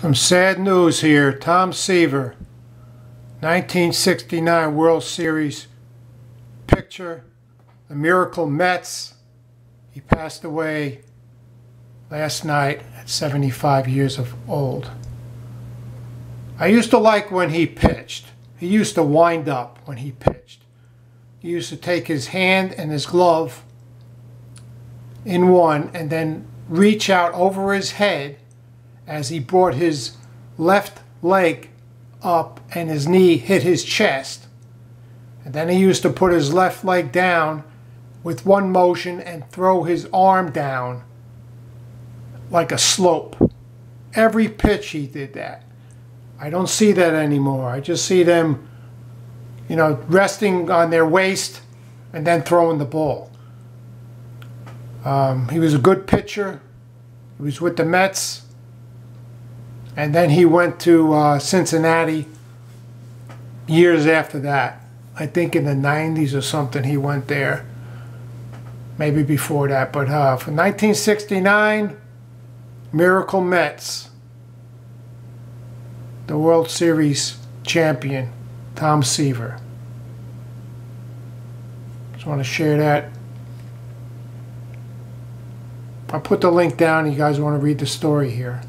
Some sad news here. Tom Seaver, 1969 World Series picture, the Miracle Mets. He passed away last night at 75 years of old. I used to like when he pitched. He used to wind up when he pitched. He used to take his hand and his glove in one and then reach out over his head as he brought his left leg up and his knee hit his chest. And then he used to put his left leg down with one motion and throw his arm down like a slope. Every pitch he did that. I don't see that anymore. I just see them, you know, resting on their waist and then throwing the ball. Um, he was a good pitcher. He was with the Mets. And then he went to uh, Cincinnati years after that. I think in the 90s or something he went there. Maybe before that. But uh, for 1969, Miracle Mets the World Series champion, Tom Seaver. Just want to share that. I'll put the link down. You guys want to read the story here.